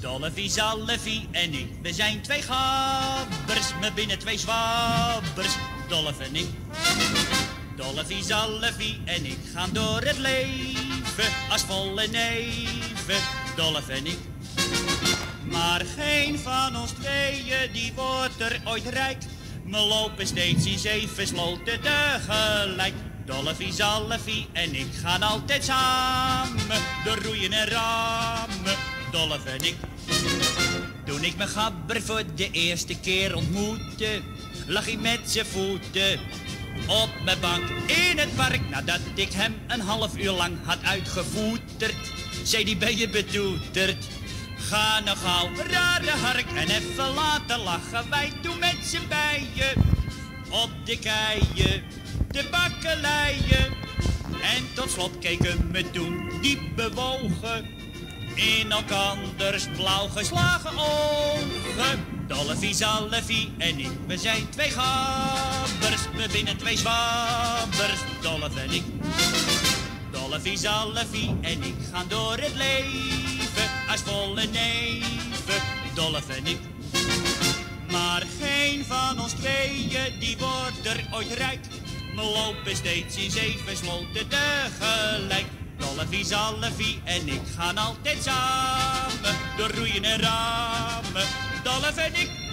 Dollefie, Zalefie en ik, we zijn twee gabbers, me binnen twee zwabbers, Dollef en ik. Dollefie, Zalefie en ik gaan door het leven als volle neven, Dollef en ik. Maar geen van ons tweeën die wordt er ooit rijk. We lopen steeds in zeven sloten tegelijk. Dollefie, Zalefie en ik gaan altijd samen door roeien en ramen. Dollef en ik. Toen ik mijn gabber voor de eerste keer ontmoette, lag hij met zijn voeten op mijn bank in het park. Nadat ik hem een half uur lang had uitgevoeterd, zei die ben je betoeterd. Ga gauw, rare hark, en even laten lachen. Wij doen met z'n bijen op de keien, de bakkeleien. En tot slot keken me toen diep bewogen in elkanders blauw geslagen ogen. Dollefie, Zalefie en ik, we zijn twee gabbers, we binnen twee zwabbers, Dollef en ik. Dollefie, en ik gaan door het leven als volle neven, Dollef en ik. Maar geen van ons tweeën die wordt er ooit rijk. We lopen steeds in zeven sloten tegelijk. Dollefie, Zalefie en ik gaan altijd samen door roeien en ramen. Dollef en ik